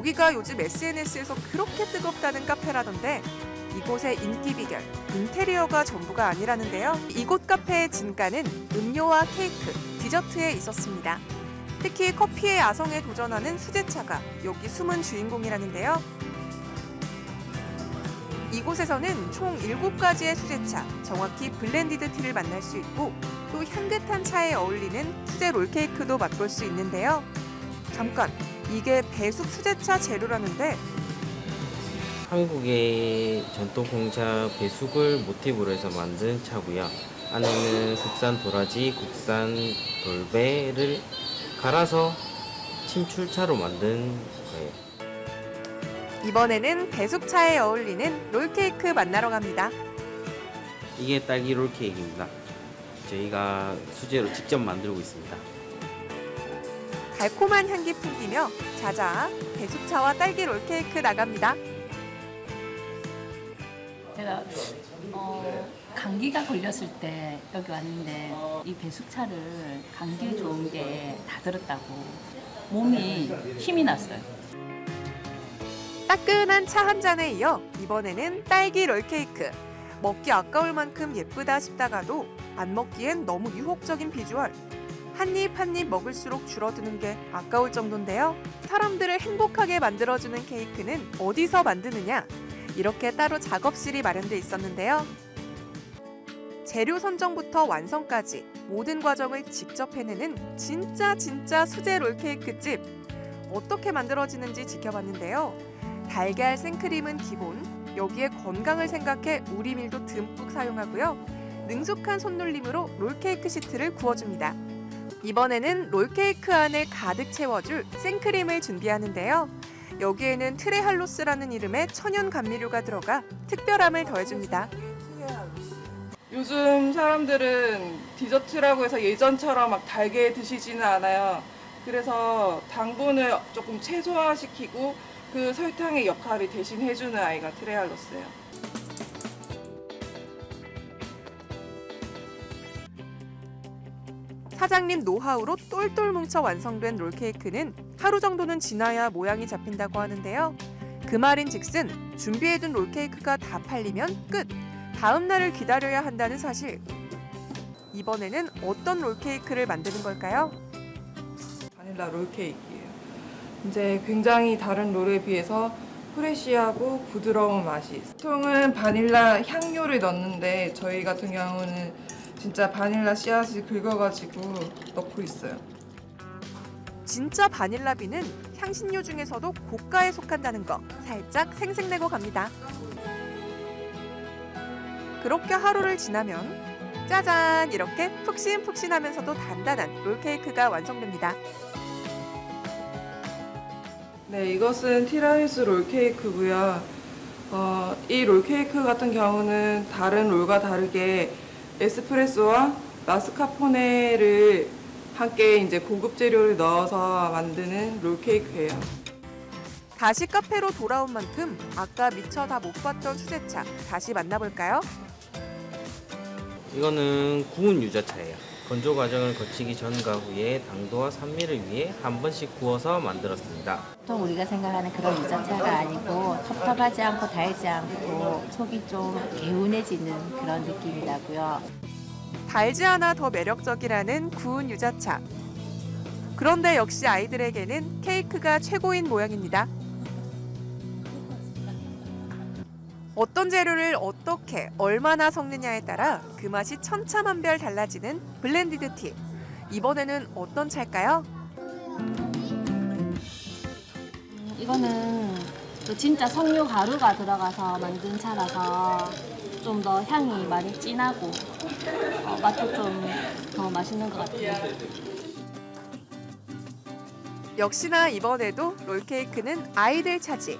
여기가 요즘 SNS에서 그렇게 뜨겁다는 카페라던데 이곳의 인기 비결, 인테리어가 전부가 아니라는데요. 이곳 카페의 진가는 음료와 케이크, 디저트에 있었습니다. 특히 커피의 아성에 도전하는 수제차가 여기 숨은 주인공이라는데요. 이곳에서는 총 7가지의 수제차, 정확히 blended tea를 만날 수 있고 또 향긋한 차에 어울리는 수제 롤케이크도 맛볼 수 있는데요. 잠깐, 이게 배숙 수제차 재료라는데 한국의 전통 공차 배숙을 모티브로 해서 만든 차고요. 안에는 국산 도라지, 국산 돌배를 갈아서 침출차로 만든 거예요. 이번에는 배숙차에 어울리는 롤케이크 만나러 갑니다. 이게 딸기 롤케이크입니다. 저희가 수제로 직접 만들고 있습니다. 달콤한 향기 풍기며 자자 배숙차와 딸기 롤케이크 나갑니다. 제가 어, 감기가 걸렸을 때 여기 왔는데 이 배숙차를 감기에 좋은 게 다 들었다고 몸이 힘이 났어요. 따끈한 차 한 잔에 이어 이번에는 딸기 롤케이크. 먹기 아까울 만큼 예쁘다 싶다가도 안 먹기엔 너무 유혹적인 비주얼. 한입 한입 먹을수록 줄어드는 게 아까울 정도인데요. 사람들을 행복하게 만들어주는 케이크는 어디서 만드느냐? 이렇게 따로 작업실이 마련돼 있었는데요. 재료 선정부터 완성까지 모든 과정을 직접 해내는 진짜 진짜 수제 롤케이크 집. 어떻게 만들어지는지 지켜봤는데요. 달걀 생크림은 기본, 여기에 건강을 생각해 우리밀도 듬뿍 사용하고요. 능숙한 손놀림으로 롤케이크 시트를 구워줍니다. 이번에는 롤케이크 안을 가득 채워줄 생크림을 준비하는데요. 여기에는 트레할로스라는 이름의 천연 감미료가 들어가 특별함을 더해줍니다. 요즘 사람들은 디저트라고 해서 예전처럼 막 달게 드시지는 않아요. 그래서 당분을 조금 최소화시키고 그 설탕의 역할을 대신 해주는 아이가 트레할로스예요. 사장님 노하우로 똘똘 뭉쳐 완성된 롤케이크는 하루 정도는 지나야 모양이 잡힌다고 하는데요. 그 말인 즉슨 준비해둔 롤케이크가 다 팔리면 끝. 다음 날을 기다려야 한다는 사실. 이번에는 어떤 롤케이크를 만드는 걸까요? 바닐라 롤케이크예요. 이제 굉장히 다른 롤에 비해서 프레쉬하고 부드러운 맛이. 보통은 바닐라 향료를 넣는데 저희 같은 경우는 진짜 바닐라 씨앗을 긁어가지고 넣고 있어요. 진짜 바닐라비는 향신료 중에서도 고가에 속한다는 거 살짝 생색내고 갑니다. 그렇게 하루를 지나면 짜잔 이렇게 푹신푹신하면서도 단단한 롤케이크가 완성됩니다. 네, 이것은 티라미수 롤케이크고요. 어, 이 롤케이크 같은 경우는 다른 롤과 다르게 에스프레소와 마스카포네를 함께 이제 고급 재료를 넣어서 만드는 롤케이크예요. 다시 카페로 돌아온 만큼 아까 미처 다 못 봤던 수제차 다시 만나볼까요? 이거는 구운 유자차예요. 건조 과정을 거치기 전과 후에 당도와 산미를 위해 한 번씩 구워서 만들었습니다. 보통 우리가 생각하는 그런 유자차가 아니고 텁텁하지 않고 달지 않고 속이 좀 개운해지는 그런 느낌이 나고요. 달지 않아 더 매력적이라는 구운 유자차. 그런데 역시 아이들에게는 케이크가 최고인 모양입니다. 어떤 재료를 어떻게 얼마나 섞느냐에 따라 그 맛이 천차만별 달라지는 blended tea. 이번에는 어떤 차일까요? 이거는 또 진짜 석류 가루가 들어가서 만든 차라서 좀 더 향이 많이 진하고 어, 맛도 좀 더 맛있는 것 같아요. 역시나 이번에도 롤케이크는 아이들 차지.